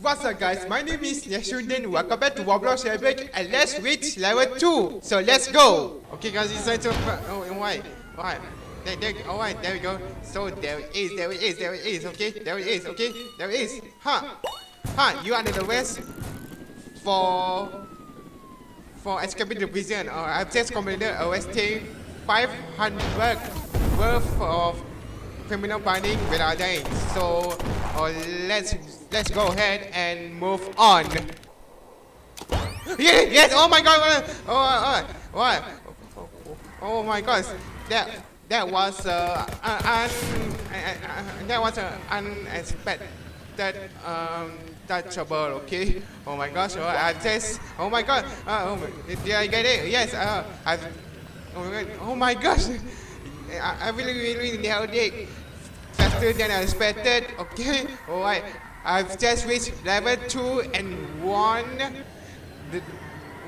What's up guys, my name is Nashruddin, welcome back to Roblox Epic and let's reach level 2, so let's go! Okay guys, it's time to, oh why, why, there, there, oh, alright, there we go, so there it is, there it is, there it is, okay, there it is, okay, there it is, huh, huh, you are in the west for, for escaping the prison, I've just completed OST 500 worth of criminal binding without dying. So uh, let's let's go ahead and move on. Yeah, yes. Oh my God. Oh, oh, what? Oh, oh my gosh. That that was uh, un, uh, that was uh, unexpected um, touchable. Okay. Oh my gosh. Oh, I just. Oh my God. Uh, oh, did I get it? Yes. Uh. Oh my, oh my gosh. I, I really, really nailed it faster than I expected. Okay, alright. I've just reached level 2 and won the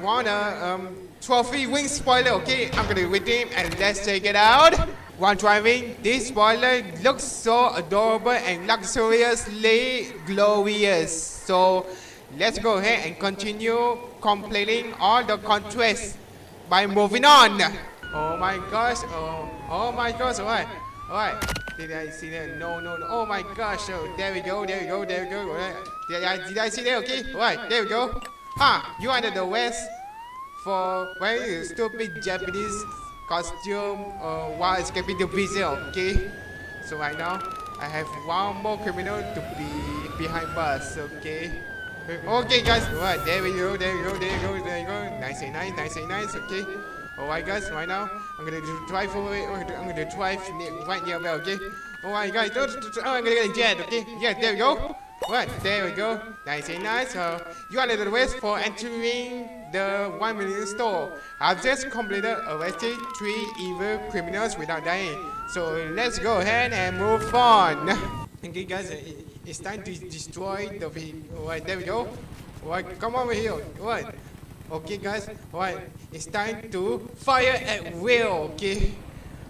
won a um, trophy wing spoiler. Okay, I'm gonna redeem and let's check it out. While driving, this spoiler looks so adorable and luxuriously glorious. So let's go ahead and continue completing all the contracts by moving on. Oh my gosh, oh, oh my gosh, alright, alright. Did I see that? No, no, no. Oh my gosh. Oh, there we go, there we go, there we go. Did, I, did I see that? Okay. Alright, there we go. Ah, you in the west for wearing a stupid Japanese costume uh, while escaping the prison. Okay. So right now, I have one more criminal to be behind bars. Okay. Okay, guys. Alright, there we go, there we go, there we go, there we go. Nice and nice, nice and nice. Okay. Alright guys, right now I'm gonna do drive over I'm gonna drive near, right near well, okay? Alright guys, oh, I'm gonna get a jet, okay? Yeah, there we go. Right, there we go. Nice and nice. So you are the west for entering the 1 million store. I've just completed arrested three evil criminals without dying. So let's go ahead and move on. Okay guys, it's time to destroy the vehicle. Alright, there we go. Alright, come over here. Alright. Okay guys, right, it's time to fire at will, okay?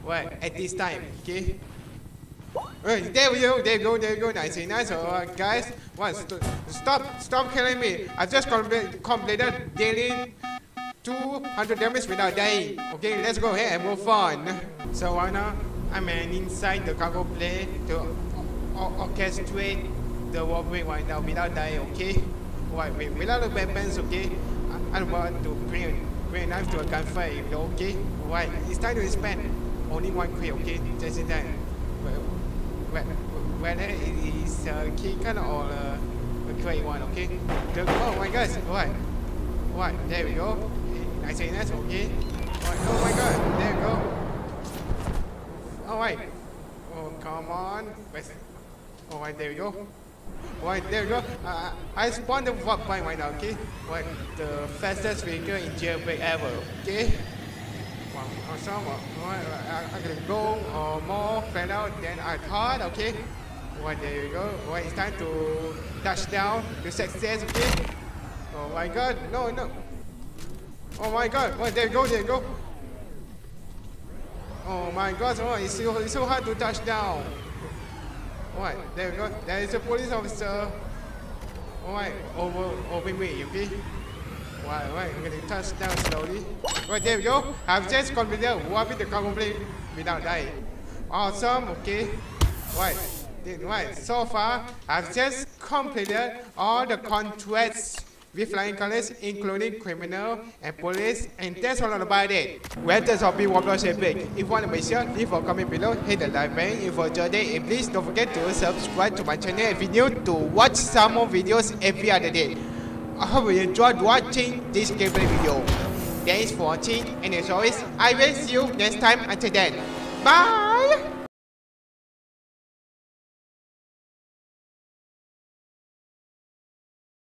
Right, at this time, okay? Right, there we go, there we go, there we go, nice, nice, alright guys, right, st stop, stop killing me, I just completed daily 200 damage without dying, okay, let's go ahead and move on. So right now, I'm inside the cargo plane to orchestrate the war robbery right now without dying, okay? Right, without the weapons, okay? I don't want to bring, bring a knife to a gunfight, okay? Right, it's time to spend only one crate, okay? Just in time. Whether it is a key gun or uh, a, a crate one, okay? Oh my gosh, alright. Alright, there we go. Nice and nice, okay? Oh my god, there we go. Alright. Oh, come on. Alright, oh, there we go. Right, there we go. Uh, I spawned the warp point right now, okay? Right, the fastest vehicle in jailbreak ever, okay? Wow, awesome. Right, I, I'm gonna go uh, more out than I thought, okay? Right, there we go. Right, it's time to touch down to success, okay? Oh my god, no, no. Oh my god, right, there we go, there we go. Oh my god, oh, it's so, it's so hard to touch down. Alright, there we go. There is a police officer. Alright, over over me, okay? Right, right, I'm gonna touch down slowly. Right, there we go. I've just completed warping the cargo plane without dying. Awesome, okay. Right, right, so far, I've just completed all the contracts with flying colors, including criminal and police, and that's all about it. Well, that's all people Roblox Epic. If you want to make sure, leave a comment below, hit the like button if you enjoyed it, and please don't forget to subscribe to my channel if you're new to watch some more videos every other day. I hope you enjoyed watching this gameplay video. Thanks for watching, and as always, I will see you next time until then. Bye!